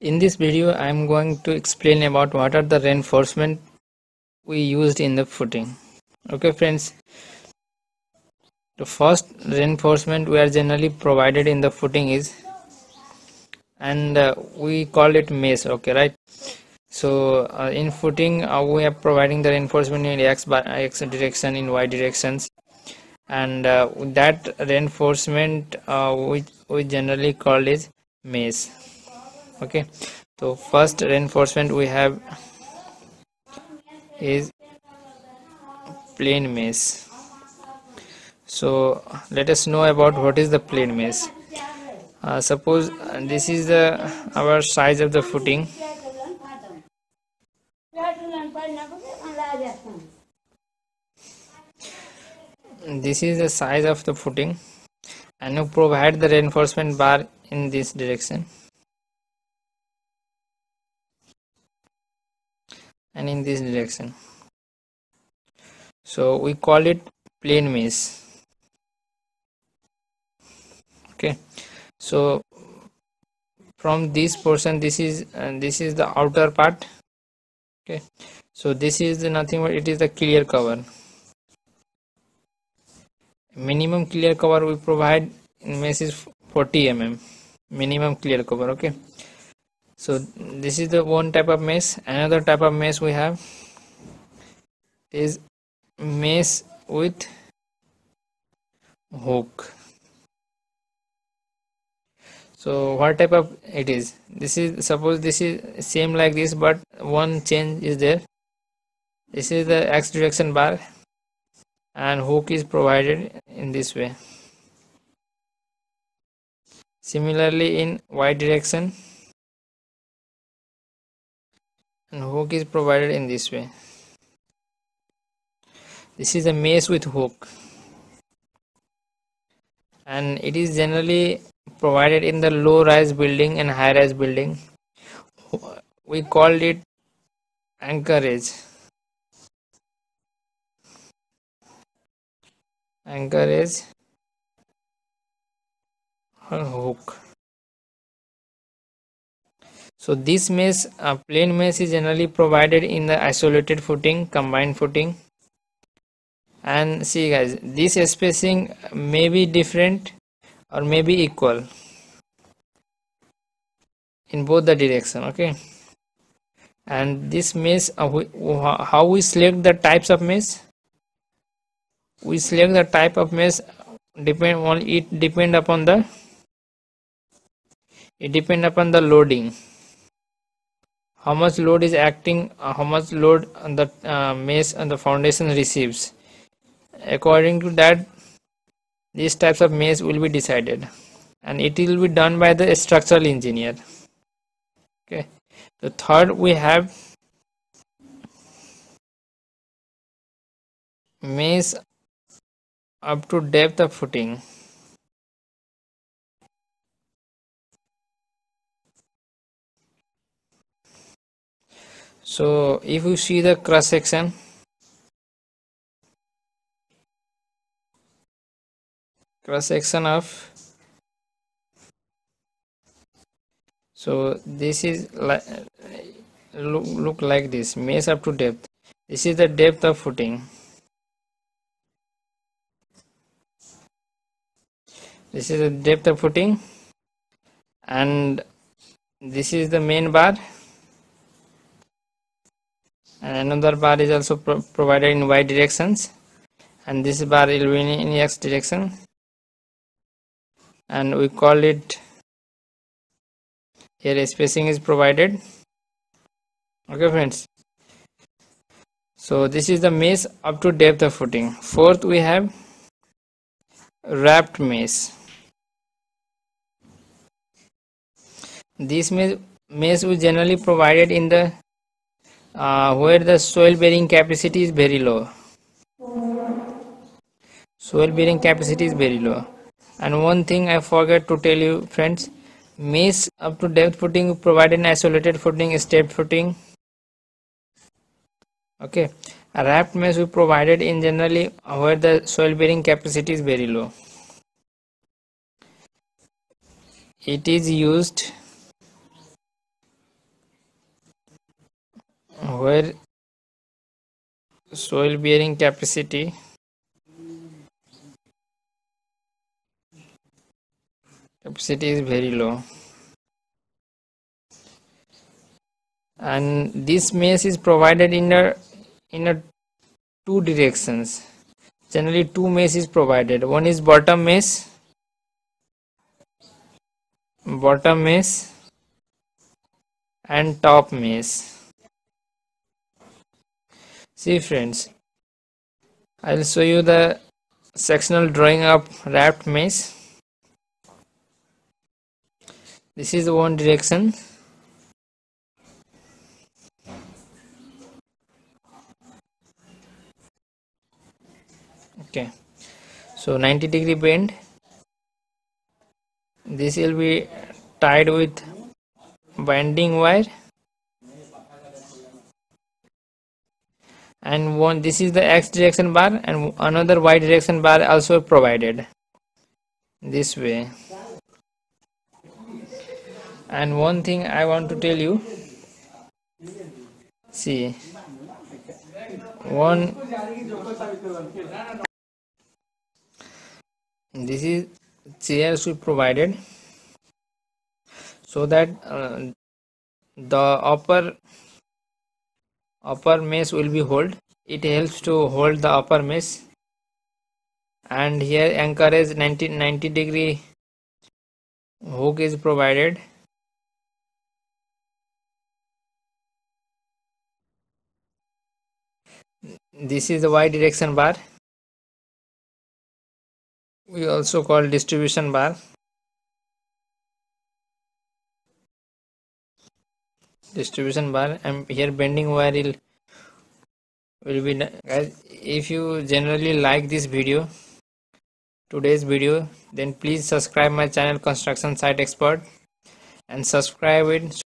In this video I am going to explain about what are the reinforcement we used in the footing. Okay friends, the first reinforcement we are generally provided in the footing is and uh, we call it mesh okay right? So uh, in footing uh, we are providing the reinforcement in x by x direction in y directions. And uh, that reinforcement uh, we, we generally call is mesh okay. So first reinforcement we have is plain mesh so let us know about what is the plain mesh uh, suppose uh, this is the our size of the footing. This is the size of the footing. And you provide the reinforcement bar in this direction and in this direction. So we call it plain mesh okay. So from this portion this is uh, this is the outer part. Okay. So this is nothing but it is the clear cover. Minimum clear cover we provide in mesh is 40 mm. Minimum clear cover. Okay so this is the one type of mesh another type of mesh we have is mesh with hook. So what type of it is? This is suppose this is same like this but one change is there. This is the x direction bar and hook is provided in this way. Similarly in y direction and hook is provided in this way. This is a mesh with hook. And it is generally provided in the low rise building and high rise building. We called it anchorage. Anchorage or hook so this mesh uh, plain mesh is generally provided in the isolated footing combined footing. And see guys this spacing may be different or may be equal in both the direction okay? And this mesh uh, we, how we select the types of mesh? We select the type of mesh depend on it depend upon the it depend upon the loading how much load is acting uh, how much load on the uh, mesh and the foundation receives. According to that these types of mesh will be decided and it will be done by the structural engineer. Okay. The third we have mesh up to depth of footing so if you see the cross section cross section of so this is like look, look like this mesh up to depth. This is the depth of footing. This is the depth of footing. And this is the main bar another bar is also pro provided in y directions. And this bar will be in x direction. And we call it here spacing is provided. Okay friends. So this is the mesh up to depth of footing. Fourth we have raft mesh this mesh, mesh is generally provided in the uh, where the soil bearing capacity is very low. Soil bearing capacity is very low. And one thing i forgot to tell you friends mesh up to depth footing provide an isolated footing stepped footing. Okay. A raft mesh we provided in generally where the soil bearing capacity is very low. It is used where soil bearing capacity. Capacity is very low. And this mesh is provided in a in a two directions. Generally two mesh is provided. One is bottom mesh. Bottom mesh and top mesh see friends i'll show you the sectional drawing of raft mesh this is one direction. Okay. So 90 degree bend. This will be tied with binding wire and one this is the x direction bar and another y direction bar also provided. This way. And one thing i want to tell you. See. One. This is chairs we provided. So that uh, the upper upper mesh will be hold. It helps to hold the upper mesh. And here anchor is 90 90 degree hook is provided. This is the y direction bar. We also call distribution bar distribution bar and here binding wire will, will be guys if you generally like this video today's video then please subscribe my channel construction site expert and subscribe it